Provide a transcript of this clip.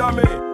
under me.